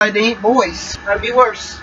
they ain't boys. That'd be worse.